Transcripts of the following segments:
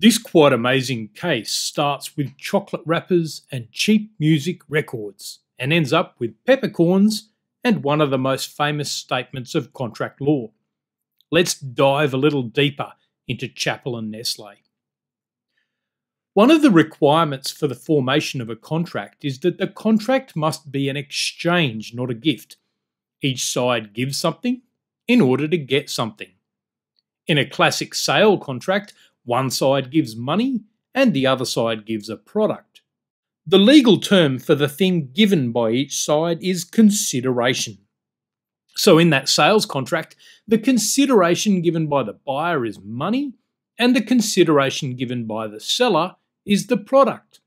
This quite amazing case starts with chocolate wrappers and cheap music records and ends up with peppercorns and one of the most famous statements of contract law. Let's dive a little deeper into Chappell and Nestle. One of the requirements for the formation of a contract is that the contract must be an exchange, not a gift. Each side gives something in order to get something. In a classic sale contract, one side gives money and the other side gives a product. The legal term for the thing given by each side is consideration. So, in that sales contract, the consideration given by the buyer is money, and the consideration given by the seller is the product.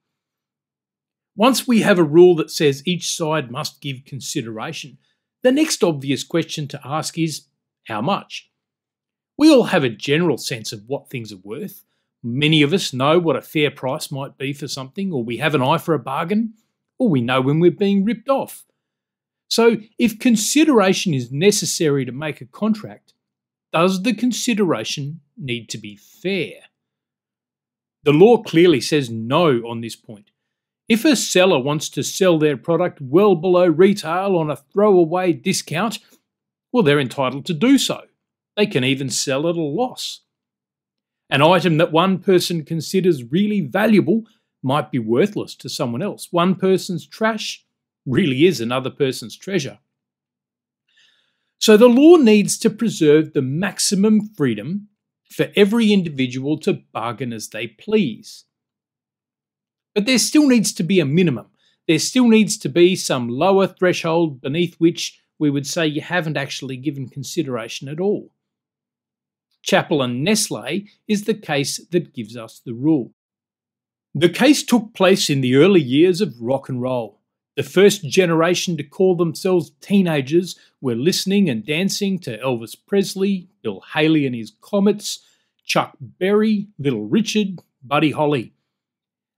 Once we have a rule that says each side must give consideration, the next obvious question to ask is how much? We all have a general sense of what things are worth. Many of us know what a fair price might be for something, or we have an eye for a bargain, or we know when we're being ripped off. So, if consideration is necessary to make a contract, does the consideration need to be fair? The law clearly says no on this point. If a seller wants to sell their product well below retail on a throwaway discount, well, they're entitled to do so. They can even sell at a loss. An item that one person considers really valuable might be worthless to someone else. One person's trash really is another person's treasure. So the law needs to preserve the maximum freedom for every individual to bargain as they please. But there still needs to be a minimum. There still needs to be some lower threshold beneath which we would say you haven't actually given consideration at all. Chappell and Nestle is the case that gives us the rule. The case took place in the early years of rock and roll. The first generation to call themselves teenagers were listening and dancing to Elvis Presley, Bill Haley and his Comets, Chuck Berry, Little Richard, Buddy Holly.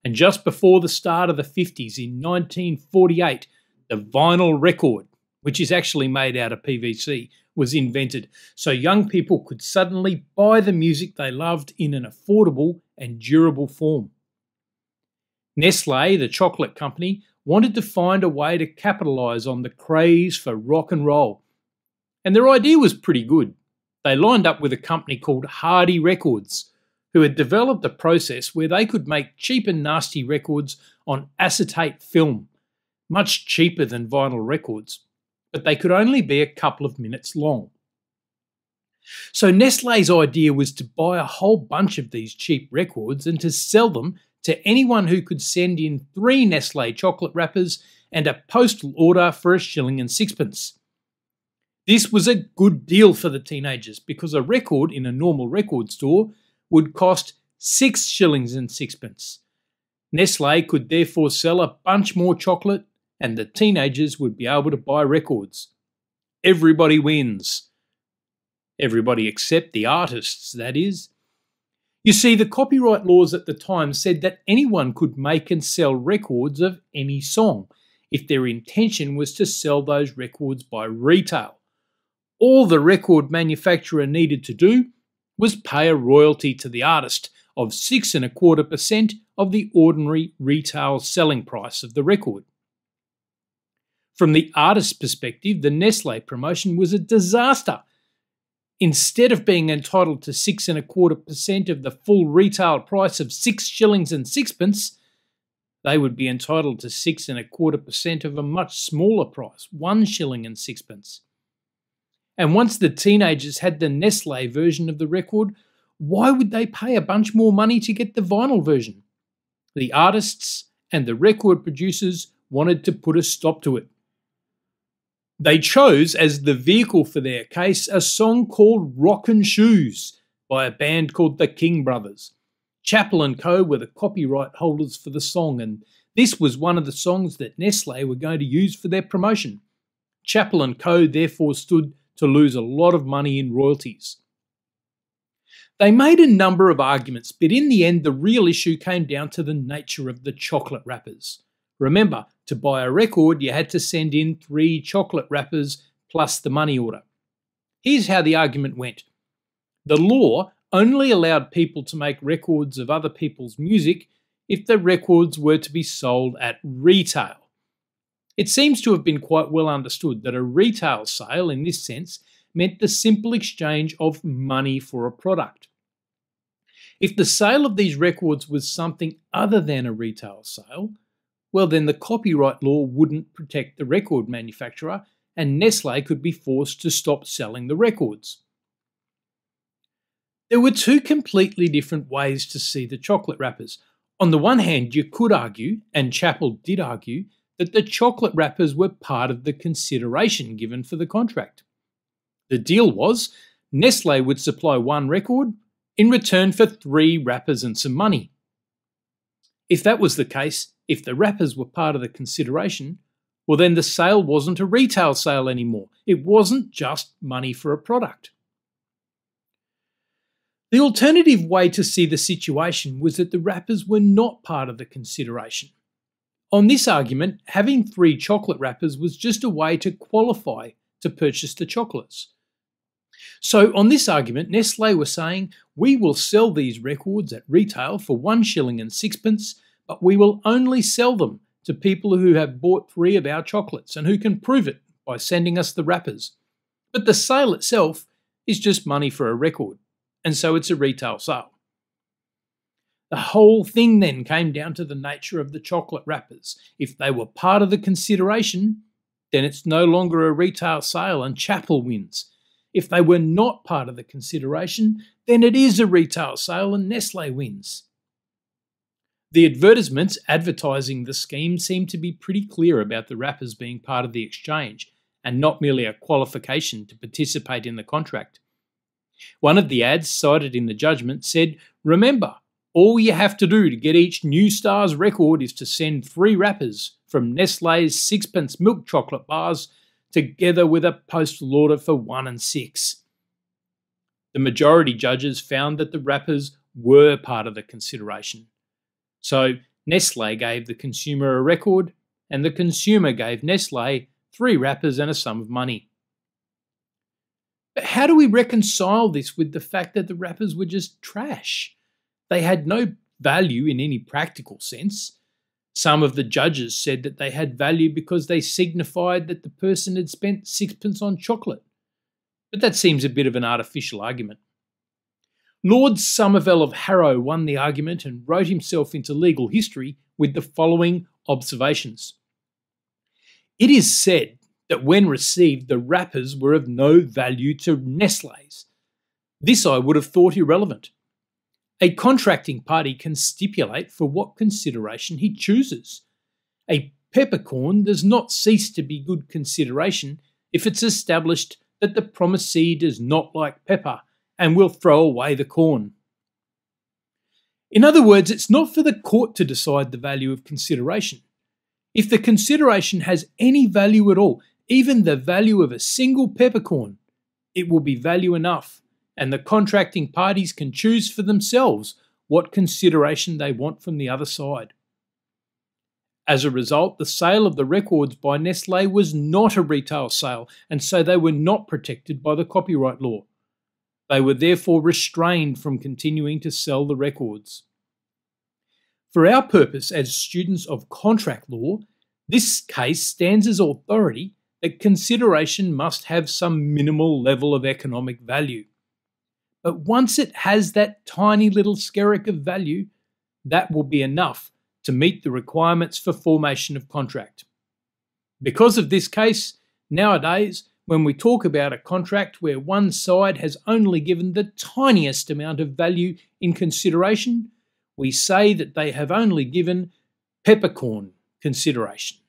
And just before the start of the 50s, in 1948, the vinyl record, which is actually made out of PVC, was invented so young people could suddenly buy the music they loved in an affordable and durable form. Nestle, the chocolate company, wanted to find a way to capitalise on the craze for rock and roll. And their idea was pretty good. They lined up with a company called Hardy Records, who had developed a process where they could make cheap and nasty records on acetate film, much cheaper than vinyl records but they could only be a couple of minutes long. So Nestle's idea was to buy a whole bunch of these cheap records and to sell them to anyone who could send in three Nestle chocolate wrappers and a postal order for a shilling and sixpence. This was a good deal for the teenagers because a record in a normal record store would cost six shillings and sixpence. Nestle could therefore sell a bunch more chocolate and the teenagers would be able to buy records. Everybody wins. Everybody except the artists, that is. You see, the copyright laws at the time said that anyone could make and sell records of any song if their intention was to sell those records by retail. All the record manufacturer needed to do was pay a royalty to the artist of six and a quarter percent of the ordinary retail selling price of the record. From the artist's perspective, the Nestle promotion was a disaster. Instead of being entitled to six and a quarter percent of the full retail price of six shillings and sixpence, they would be entitled to six and a quarter percent of a much smaller price, one shilling and sixpence. And once the teenagers had the Nestle version of the record, why would they pay a bunch more money to get the vinyl version? The artists and the record producers wanted to put a stop to it. They chose as the vehicle for their case a song called Rockin' Shoes by a band called the King Brothers. Chappell and Co. were the copyright holders for the song, and this was one of the songs that Nestle were going to use for their promotion. Chappell and Co. therefore stood to lose a lot of money in royalties. They made a number of arguments, but in the end, the real issue came down to the nature of the chocolate wrappers. Remember, to buy a record, you had to send in three chocolate wrappers plus the money order. Here's how the argument went the law only allowed people to make records of other people's music if the records were to be sold at retail. It seems to have been quite well understood that a retail sale, in this sense, meant the simple exchange of money for a product. If the sale of these records was something other than a retail sale, well, then the copyright law wouldn't protect the record manufacturer and Nestle could be forced to stop selling the records. There were two completely different ways to see the chocolate wrappers. On the one hand, you could argue, and Chappell did argue, that the chocolate wrappers were part of the consideration given for the contract. The deal was Nestle would supply one record in return for three wrappers and some money. If that was the case, if the wrappers were part of the consideration, well, then the sale wasn't a retail sale anymore. It wasn't just money for a product. The alternative way to see the situation was that the wrappers were not part of the consideration. On this argument, having three chocolate wrappers was just a way to qualify to purchase the chocolates. So, on this argument, Nestle were saying, We will sell these records at retail for one shilling and sixpence, but we will only sell them to people who have bought three of our chocolates and who can prove it by sending us the wrappers. But the sale itself is just money for a record, and so it's a retail sale. The whole thing then came down to the nature of the chocolate wrappers. If they were part of the consideration, then it's no longer a retail sale and Chappell wins. If they were not part of the consideration, then it is a retail sale and Nestle wins. The advertisements advertising the scheme seem to be pretty clear about the wrappers being part of the exchange and not merely a qualification to participate in the contract. One of the ads cited in the judgment said, Remember, all you have to do to get each New Stars record is to send three wrappers from Nestle's sixpence milk chocolate bars together with a postal order for one and six. The majority judges found that the wrappers were part of the consideration. So Nestle gave the consumer a record, and the consumer gave Nestle three wrappers and a sum of money. But how do we reconcile this with the fact that the wrappers were just trash? They had no value in any practical sense. Some of the judges said that they had value because they signified that the person had spent sixpence on chocolate. But that seems a bit of an artificial argument. Lord Somervell of Harrow won the argument and wrote himself into legal history with the following observations. It is said that when received, the wrappers were of no value to Nestle's. This I would have thought irrelevant. A contracting party can stipulate for what consideration he chooses. A peppercorn does not cease to be good consideration if it's established that the promisee does not like pepper and will throw away the corn. In other words, it's not for the court to decide the value of consideration. If the consideration has any value at all, even the value of a single peppercorn, it will be value enough, and the contracting parties can choose for themselves what consideration they want from the other side. As a result, the sale of the records by Nestle was not a retail sale, and so they were not protected by the copyright law. They were therefore restrained from continuing to sell the records. For our purpose as students of contract law, this case stands as authority that consideration must have some minimal level of economic value. But once it has that tiny little skerrick of value, that will be enough to meet the requirements for formation of contract. Because of this case, nowadays when we talk about a contract where one side has only given the tiniest amount of value in consideration, we say that they have only given peppercorn consideration.